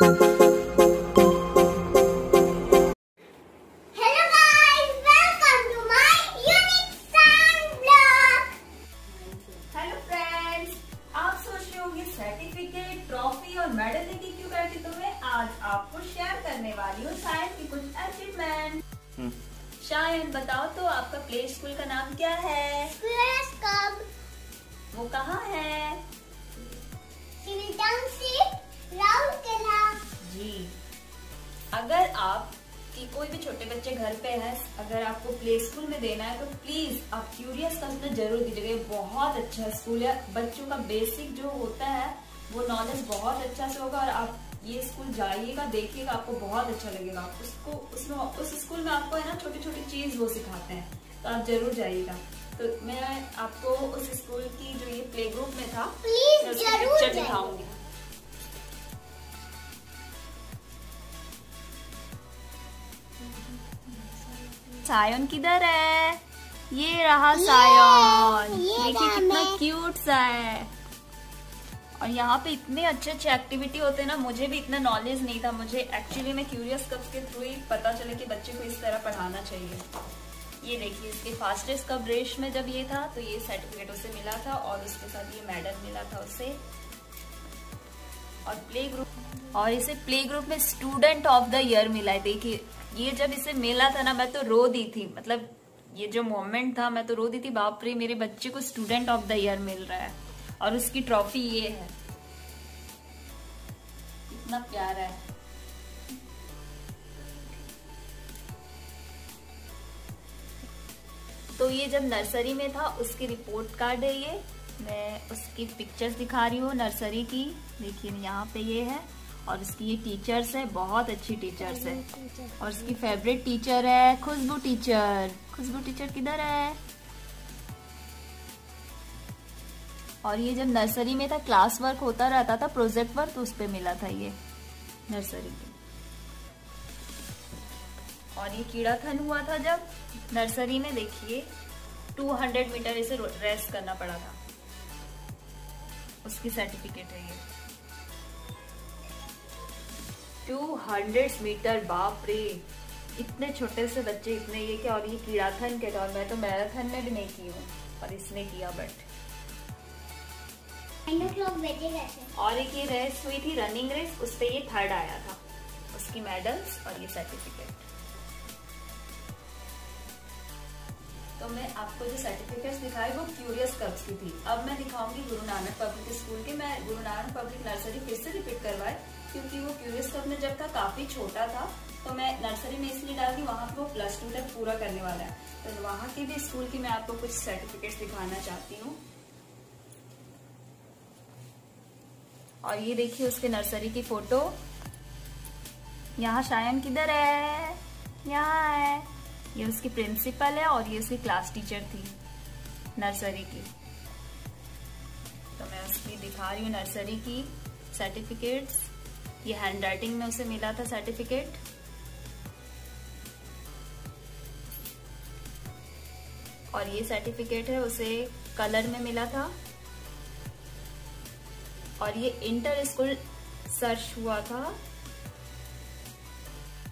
Hello guys, welcome to my unique आप सोच रहे होंगे सर्टिफिकेट ट्रॉफी और मेडल लेके क्यों बैठे तो मैं आज आपको शेयर करने वाली हूँ साइंस की कुछ अचीवमेंट शायन बताओ तो आपका प्ले स्कूल का नाम क्या है? वो कहाँ है? राउंड किला। जी। अगर आप कि कोई भी छोटे बच्चे घर पे है अगर आपको प्ले स्कूल में देना है तो प्लीज़ आप क्यूरियस का उसमें ज़रूर दीजिएगा बहुत अच्छा स्कूल है। बच्चों का बेसिक जो होता है वो नॉलेज बहुत अच्छा से होगा और आप ये स्कूल जाइएगा देखिएगा आपको बहुत अच्छा लगेगा। उसको उसमें उस स्कूल में आपको है ना छोटी छोटी चीज़ वो सिखाते हैं तो आप ज़रूर जाइएगा। तो मैं आपको उस स्कूल की जो ये प्ले ग्रुप में था उसकी ज़रूर दिखाऊँगी। सायन किधर है? ये रहा सायन। देखिए कितना क्यूट सा है। और यहाँ पे इतने अच्छे अच्छे एक्टिविटी होते हैं ना मुझे भी इतना नॉलेज नहीं था। मुझे एक्चुअली में क्यूरियस कप के थ्रू ही पता चला कि बच्चे को इस तरह पढ़ाना चाहिए। ये देखिए इसके फास्टेस्ट कप रेस में जब ये था तो ये सर्टिफिकेट उसे मिला था और उसके साथ ये मेडल मिला था उसे। और प्ले ग्रुप और इसे प्ले ग्रुप में स्टूडेंट ऑफ़ द ईयर मिला है। देखिए ये जब इसे मिला था ना, मैं तो रो दी थी। मतलब ये जो मोमेंट था, मैं तो रो दी थी, बाप रे, मेरे बच्चे को स्टूडेंट ऑफ़ द ईयर मिल रहा है। और उसकी ट्रॉफी ये है। कितना प्यारा है। तो ये जब नर्सरी में था, उसकी रिपोर्ट कार्ड है ये। मैं उसकी पिक्चर्स दिखा रही हूँ नर्सरी की। देखिए, यहाँ पे ये है। और उसकी ये टीचर्स है बहुत अच्छी टीचर्स है। और उसकी फेवरेट टीचर है खुशबू टीचर खुशबू टीचर किधर है? और ये जब नर्सरी में था क्लास वर्क होता रहता था प्रोजेक्ट वर्क तो उस पे मिला था ये नर्सरी के और ये कीड़ा कीड़ाथन हुआ था जब नर्सरी में देखिए 200 मीटर इसे रेस्ट करना पड़ा था। उसकी सर्टिफिकेट है ये। 200 मीटर बाप रे। इतने छोटे से बच्चे इतने ये क्या और ये कीड़ाथन के दौर मैं तो मैराथन में भी नहीं की हूँ और इसने किया बट। और एक ये रेस हुई थी रनिंग रेस उस पर ये थर्ड आया था। उसकी मेडल्स और ये सर्टिफिकेट तो मैं आपको जो सर्टिफिकेट्स दिखाई, वो क्यूरियस कब्स की थी। अब मैं दिखाऊँगी गुरु नानक पब्लिक स्कूल के। मैं गुरु नानक पब्लिक नर्सरी फिर से रिपीट करवाए क्योंकि वो क्यूरियस कप में जब था, काफ़ी छोटा था तो मैं नर्सरी में इसलिए डाल दी वहाँ पे वो प्लस टू तक पूरा करने वाला है। तो वहाँ के भी स्कूल की मैं आपको कुछ सर्टिफिकेट्स दिखाना चाहती हूँ। और ये देखिए उसके नर्सरी की फ़ोटो यहाँ शायन किधर है? यहाँ है। ये उसकी प्रिंसिपल है और ये उसकी क्लास टीचर थी नर्सरी की। तो मैं उसकी दिखा रही हूँ नर्सरी की सर्टिफिकेट्स ये हैंड राइटिंग में उसे मिला था सर्टिफिकेट और ये सर्टिफिकेट है, उसे कलर में मिला था। और ये इंटर स्कूल सर्च हुआ था।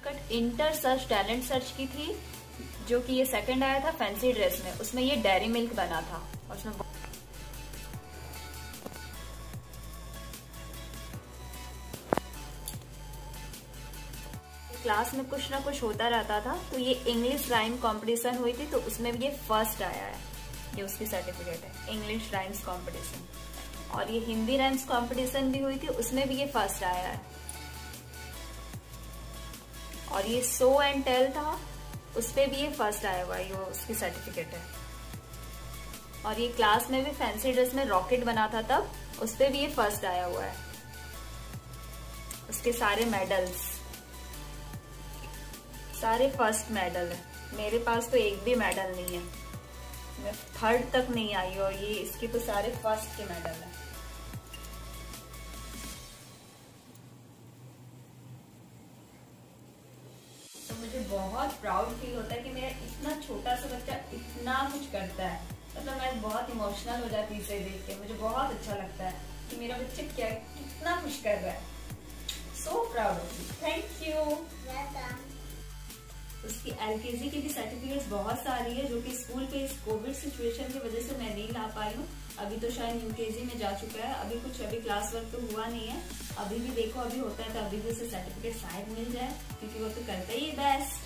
Cut inter search talent search की थी। जो कि ये सेकंड आया था फैंसी ड्रेस में। उसमें ये डेरी मिल्क बना था। और उसमें क्लास में कुछ ना कुछ होता रहता था। तो ये इंग्लिश राइम कंपटीशन हुई थी तो उसमें भी ये फ़र्स्ट आया है। ये उसकी सर्टिफिकेट है। इंग्लिश राइम्स कंपटीशन और ये हिंदी राइम्स कंपटीशन भी हुई थी, उसमें भी ये फ़र्स्ट आया है। और ये सो एंड टेल था। उस पे भी ये फ़र्स्ट आया हुआ है, ये उसकी सर्टिफिकेट है। और ये क्लास में भी फैंसी ड्रेस में रॉकेट बना था तब उस पर भी ये फ़र्स्ट आया हुआ है। उसके सारे मेडल्स सारे फ़र्स्ट मेडल है। मेरे पास तो एक भी मेडल नहीं है। मैं थर्ड तक नहीं आई और ये, इसके तो सारे फ़र्स्ट के मेडल है। बहुत प्राउड फील होता है कि मेरा इतना छोटा सा बच्चा इतना कुछ करता है। मतलब मैं बहुत इमोशनल हो जाती इसे देख के। मुझे बहुत अच्छा लगता है कि मेरा बच्चा क्या, कितना कुछ कर रहा है। So proud you thank you उसकी एलकेजी की भी सर्टिफिकेट्स बहुत सारी है, जो कि स्कूल पे इस कोविड सिचुएशन की वजह से मैं नहीं ला पाई हूँ। अभी तो शायद यूकेजी में जा चुका है। अभी कुछ, अभी क्लास वर्क तो हुआ नहीं है। अभी भी देखो, अभी होता है तो अभी भी उसे सर्टिफिकेट शायद मिल जाए, क्योंकि वो तो करता ही बेस्ट